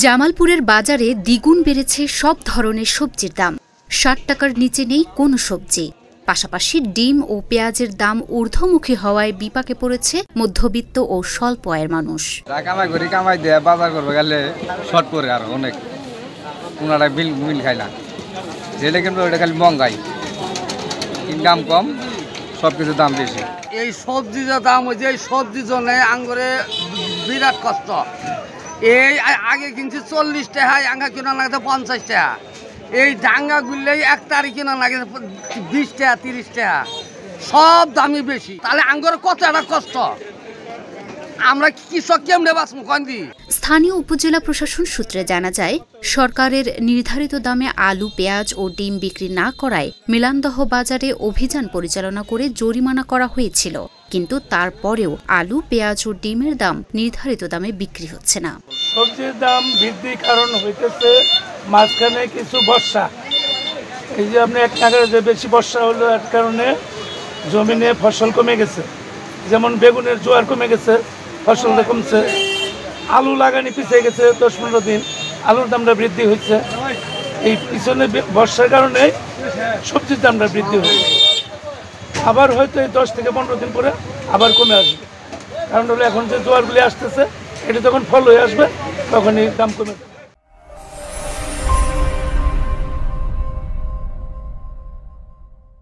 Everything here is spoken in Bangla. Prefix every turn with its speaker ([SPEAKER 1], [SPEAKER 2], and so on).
[SPEAKER 1] জামালপুরের বাজারে দ্বিগুণ বেড়েছে সব ধরনের সবজির দাম। ষাট টাকার নিচে নেই কোনো সবজি। পাশাপাশি ডিম ও পেঁয়াজের দাম ঊর্ধ্বমুখী হওয়ায় বিপাকে পড়েছে মধ্যবিত্ত ও স্বল্প আয়ের মানুষ।
[SPEAKER 2] যা কামাই করি কামাই দিয়ে বাজার করবে গেলে শর্ট পরে আর অনেক। ওনারা বিল মিল খাই না। যেটা কিন্তু ওটা খালি মহঙ্গাই ইনকাম কম সব কিছুর দাম বেশি।
[SPEAKER 3] এই সবজি যে দাম হয়েছে এই সবজির জন্য আঙ্গুরে বিরাট কষ্ট। এই আগে কিনছি চল্লিশ টাকা আঙ্গা কিনা লাগছে পঞ্চাশ টাকা। এই ডাঙ্গা গুললেই এক তারিখ কিনা লাগে বিশ টাকা, তিরিশ টাকা। সব দামি বেশি। তাহলে আঙ্গুর কত একটা কষ্ট? আমরা কৃষক কেমনে বাঁচবো কন
[SPEAKER 1] স্থানীয় উপজেলা প্রশাসন সূত্রে জানা যায় সরকারের নির্ধারিত দামে আলু পেঁয়াজ ও ডিম বিক্রি না করায় মিলানদহ বাজারে অভিযান পরিচালনা করে জরিমানা করা হয়েছিল। কিন্তু তারপরেও আলু পেঁয়াজ ও ডিমের দাম নির্ধারিত দামে বিক্রি হচ্ছে না।
[SPEAKER 4] সবজির দাম বৃদ্ধি কারণ হইতেছে মাঝখানে কিছু বর্ষা। এই যে আপনি এক নাগারে যে বেশি বর্ষা হলো এক কারণে জমিনে ফসল কমে গেছে। যেমন বেগুনের জোয়ার কমে গেছে ফসলটা কমছে। আলু লাগানি পিছিয়ে গেছে দশ পনেরো দিন। আলুর দামটা বৃদ্ধি হয়েছে এই পিছনে বর্ষার কারণে সবজির দামটা বৃদ্ধি হয়েছে আবার হয়তো এই দশ থেকে পনেরো দিন পরে আবার কমে আসবে। কারণ হলো এখন যে জোয়ারগুলি আসতেছে, এটা যখন ফল হয়ে আসবে তখন এই দাম কমে যাবে।